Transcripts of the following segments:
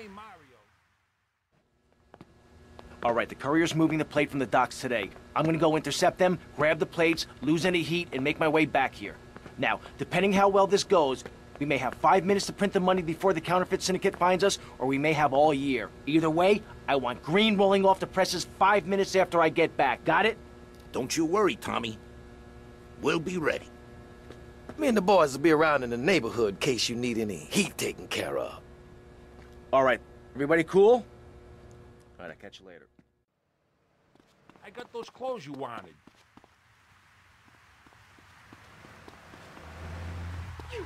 ain't Mario. All right, the courier's moving the plate from the docks today. I'm gonna go intercept them, grab the plates, lose any heat, and make my way back here. Now, depending how well this goes, we may have five minutes to print the money before the counterfeit syndicate finds us, or we may have all year. Either way, I want green rolling off the presses five minutes after I get back. Got it? Don't you worry, Tommy. We'll be ready. Me and the boys will be around in the neighborhood in case you need any heat taken care of. All right, everybody cool? All right, I'll catch you later. I got those clothes you wanted. You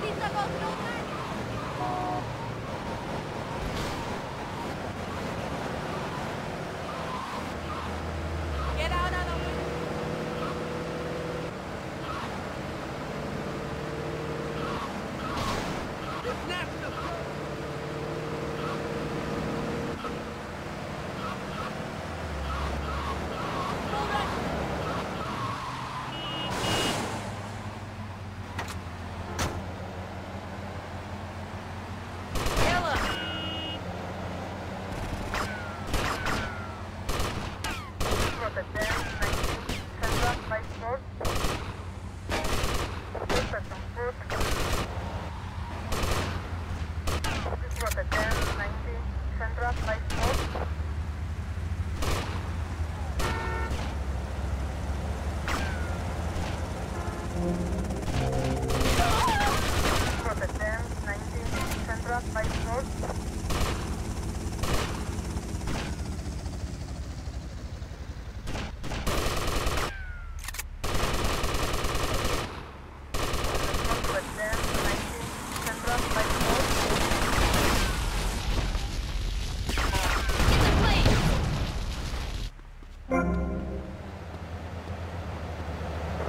ピッツァゴー Rotterdam 90, Central 54. Rotterdam 90,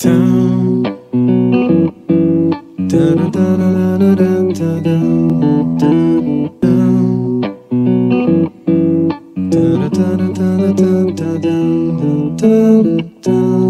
Down. down, down.